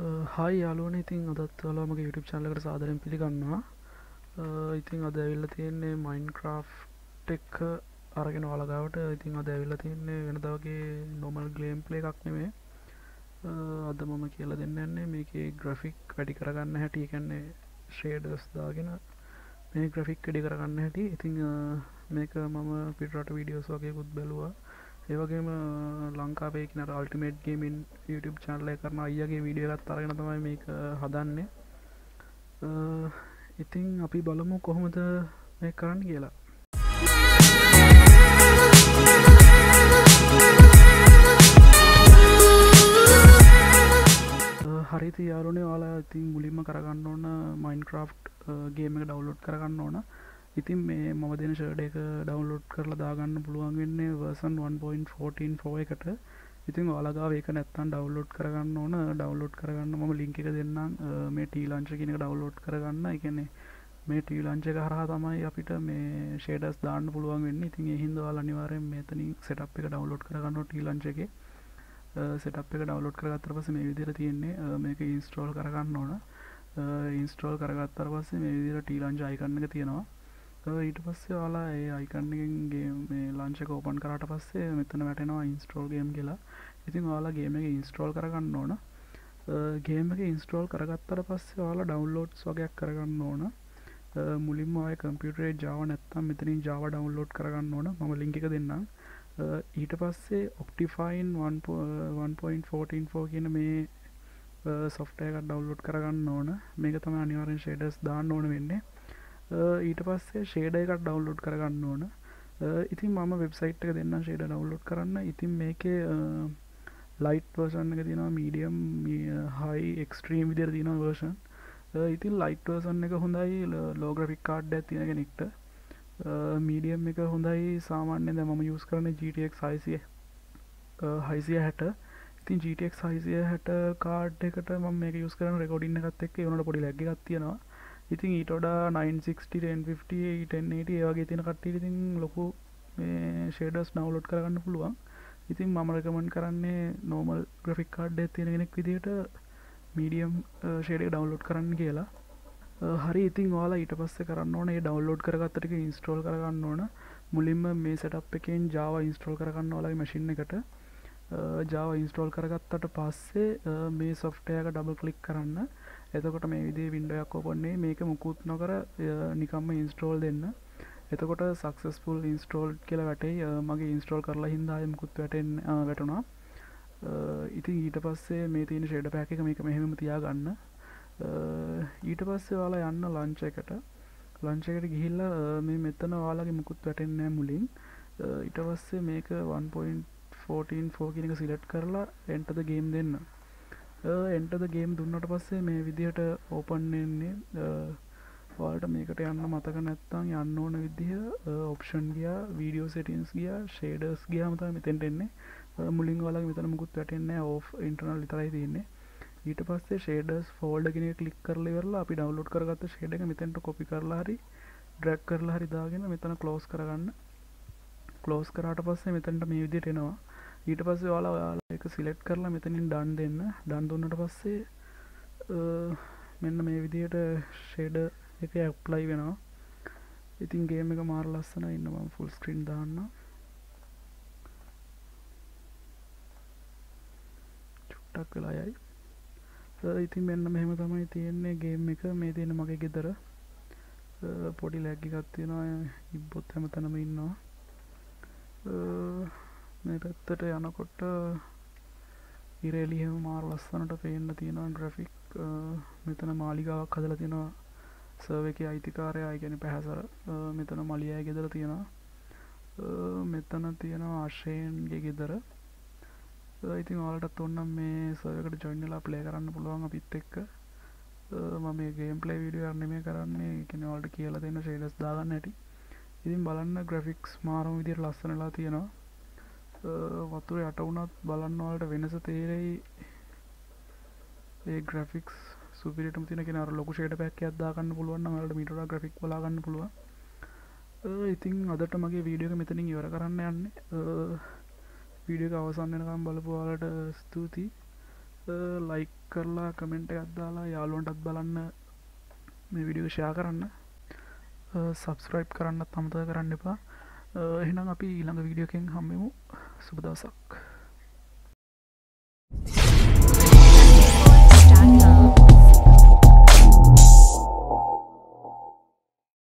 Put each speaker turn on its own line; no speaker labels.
Uh, හයි යාලුවන ඉතින් අදත් ඔලාමගේ YouTube චල්ලකට සාදරෙන් පිළිගන්නවා. Uh, ඉතින් අද ඇවිල්ල තියෙන්නේ මයින් ක්‍රෆ් ටෙක් අරගෙන ඔලගාවට ඉතින් අද ඇවිල්ල තියෙන්නේ වෙනදවගේ නොමල් ගලේම් පලේ එකක් නෙමේ. Uh, අද මම කියල දෙන්නන්නේ මේක ග්‍රෆික් වැඩි කරගන්න හැටි. කන්නේ ශේඩස් දාගෙන මේ ග්‍රෆික් වැඩි කරගන්න හැටි. ඉතිං මේක මම පිටරට වීඩියෝස් වගේකුත් බැලවා. ඒවගේම ලංකාපේකන අල්ටිමේට් ගේමින් YouTube චානලය කරන අයගේ වීඩියගත් අරගෙන තමයි මේක හදන්නේ. ඉතිං අපි බලමු කොහොමද මේ කරන්න කියලා. හරිති යාරුණේ යාලා ඉතින් මුලින්ම කරගන්න ඕන මයින්ක්‍රෆ් ගේම එක ඩවලෝඩ් කරගන්න ඕන. ඉතින් මේ මම දෙන ෂඩ එක ඩවන්ලෝඩ් කරලා දාගන්න පුළුවන් වෙන්නේ වර්සන් 1.14 එකට. ඉතින් ඔලගාව ඒක නැත්තන් ඩවලෝඩ් කරගන්න ඕන. ඩවලෝඩ් කරගන්න ම ලිංක එක දෙන්නම්. මේ ටීලංච කෙනෙක ඩවලෝඩ් කරගන්න. එකනෙ මේ ටීලංච එක හරහා තමයි අපිට මේ ෂේඩස් දාන්න පුළුවන් වෙන්න. ඉතින් හින්දවල් අනිවාරයෙන් මෙතනින් සෙටප් එක ඩවලෝඩ් කරගන්න ටීලංච එක. සෙටප් එක ඩවලෝඩ් කරගත්තර පස මේ විදිර තියෙන්නේ. මේක ඉන්ස්ට්‍රෝල් කරගන්න ඕන. ඉන්ස්ට්‍රෝල් කරගත්තර පස්සේ මේ විදිර ටීලංච අයිකන්න එක තියෙනවා. ඊට පස්සේ යාලා ඒ අයිකන්නගෙන්ගේ මේ ලංචක ඕපන් කරට පස්සේ මෙතන වැටෙනවා ඉන්ස්ට්‍රෝල් ගේම් කියලා. ඉතින් යාලා ගේම එක ඉන්ස්ට්‍රෝල් කරගන්න ඕන. ගේම එක ඉන්ස්ට්‍රෝල් කරගත්තර පස්සේ යාලා ඩවන්ලෝඩ්ස් වගේයක් කරගන්න ඕන. මුලින්ම අය කම්පියුටරේ ජාව නැත්තම් මෙතනින් ජාව ඩවන්ලෝඩ් කරගන්න ඕන. ම ලිංක එක දෙන්නම්. ඊට පස්සේ ඔක්ටිෆයින් 1.14 කියන මේ සොෆ්ටයක ඩවන්ලෝඩ් කරගන්න ඕන. මේක තම අනිවාරෙන් ෂේඩස් දාන්න ඕන වෙන්නේ. ඊට පස්සේ ෂේඩ එකක් ඩවන්ලෝඩ් කරගන්න ඕන. ඉතින් මම වෙබ්සයිට් එක දෙන්න ෂේඩ ඩවන්ලෝඩ් කරන්න. ඉතින් මේක ලයිට් වර්ෂන් එක තිනවා මීඩියම් හයි එක්ස්ට්‍රීම් විදිර තින වර්ෂන් ඉතින් ලයිට් වර්සන් එක හොඳයි ලෝග්‍රෆික් කාඩ් ඇ තියෙන කෙනෙක්ට. මීඩියම් එක හොඳයි සාමාන්‍ය ද මම යස් කරන GTX හයිසිය හයිසිය හැට. ඉතින් GTX හයිසිය හැට කාඩ් එකට ම මේ යස් කරන රෙකෝඩින්න එකත් එක් වනට පොඩි ලැග ගත්තියෙනවා ඉතින් ඊටඩා 960 ඒවගේ තින කට්ට ඉතින් ලොකු ෂේඩස් නවලෝඩ් කරගන්න පුළුවන්. ඉතින් මම රකමන් කරන්නේ නෝමල් ග්‍රෆික් කාඩ් තියෙන කෙනෙක් විදිට මීඩියම් ෂේඩ ඩවන්ලෝඩ් කරන්න කියලා. Uh, හරි ඉතින් වාලා ඊට පස්ස කරන්න ඕන ඩවන්ලෝඩ් කරගත්තටක ඉන්ස්ට්‍රෝල් කරගන්න ඕන. මුලින්ම මේ සටප් එකෙන් ජාව ඉන්ස්ට්‍රෝල් කරගන්න ඕලයි මශින් එකට. Uh, ජාව ඉන්ස්ටෝල් කරගත්තට පස්සේ uh, මේ සොෆ්ටයක ඩබල් කලික් කරන්න. එතකොට මේ විදේ වින්ඩයක් ඔපන්නේ මේක මුකුත් නොකර නිකම්ම ඉන්ස්ටෝල් දෙන්න. එතකොට සක්සස්පුල් ඉන්ස්ටෝල් කියල වැටේ මගේ ඉන්ස්ටෝල් කරලා හින්දාය මුකුත් වැටෙන් වැටුණා. ඉතින් ඊට පස්සේ මේ තියෙන ෂේඩ පැක එක මේක මෙහෙම තියා ගන්න ඊට පස්සේ වාලා යන්න ලංච එකට. ලංචකට ගිහිල්ල මේ මෙතන වාලාගේ මුකුත් වැටෙන්නෑ මුලින්. ඊට පස්සේ මේක 1.14 ෆෝ කියනක සිලට් කරලා එන්ටද ගේම් දෙන්න. එන්ටද ගේම් දුන්නට පස්සේ මේ විදිහට ඕපන්න්නේ වාට මේකට යන්න මතක නැත්තං යන්න ඕන විදිහ ඔප්ෂන් ගිය වීඩියෝ සෙටින්ස් ගිය ෂේඩස් ගියාමත මෙතැන්ට එන්නේ. මුලින් වල මෙතන මුකුත් වැටෙන්නේ ඕ ඉන්ටර්නල් විතරයි තියන්නේ. ඊට පස්සේ ෂේඩස් ෆෝල්ඩ ගෙන කලික් කරල වෙරලා අපි ඩවලෝඩ් කරගත්ත ෂේඩ එක මෙතැන්ට කොපි කරලා හරි ඩ්‍රැක් කරලා හරි දාගෙන මෙතන කලෝස් කරගන්න. කලෝස් කරට පස්සේ මෙතැන්ට මේ විදිට එනවා. ඊට පස්සේ යාලා ඔයාලා එක සිලෙක්ට් කරලා මෙතනින් ඩන් දෙන්න. ඩන් දුන්නට පස්සේ මෙන්න මේ විදියට ෂේඩ එක ඇප්ලයි වෙනවා. ඉතින් ගේම එක මාර ලස්සන ඉන්න මම ෆුල් ස්ක්‍රීන් දාන්න චුට්ටක් වෙලා යයි. ඉතින් මෙන්න මෙහෙම තමයි තියෙන්නේ ගේම් එක. මේ තියෙන මගේ ගෙදර. පොඩි ලැග්ගි ගත්තියෙනවා ඉබ්බොත් හැම තැනම ඉන්නවා මේ පැත්තට යනකොට ඉරෙලියම මාර ලස්සනට පේන්න තියෙනවා ග්‍රෆික් මෙතන මාලිගාවක් හදල තියෙනවා. සර්ව එක අයිතිකාරය අයගැන පැහැසර මෙතන මලියය ගෙදර තියෙනවා. මෙතන තියෙනවා ආශයන්ගේ ගෙදර. ඉතින් ඔලටත් ඔන්නම් මේ සර්කට ජොයින්නලා ප්ලේ කරන්න පුළුවන් අපිත් එක්ක. මම මේ ගේම් ප්ලේ විඩිය අර්නමය කරන්නේ. කෙනවල්ට කියලා දෙන්න ශේඩස් දාගන්න ඇති ඉතින් බලන්න ග්‍රෆික්ස් මාරම විදිර ලස්සනලා තියෙනවා. වතුර යට වුණත් බලන්නවලට වෙනස තේරෙයි. ඒ ග්‍රෆික්ස් සුපිරිටම තින කෙන ලොකු ෂේට පැක් අදදාගන්න පුළුවන් මට මිට ග්‍රෆික් බලාගන්න පුළුවන්. ඉතින් අදට මගේ වීඩියක මෙතනින් ඉවර කරන්න යන්න. වීඩියක අවසන් වෙනකම් බලපුවාලට ස්තුතියි. ලයික් කරලා කමෙන්ට් ගත්දාලා යාලුවන්ටත් බලන්න මේ විඩියෝ ෂයා කරන්න. සබස්ක්‍රයිබ් කරන්න තමත කරන්න එපා. එහෙනම් අපි ඊළඟ වීඩියෝකෙන් හම්මමු शुभ दशक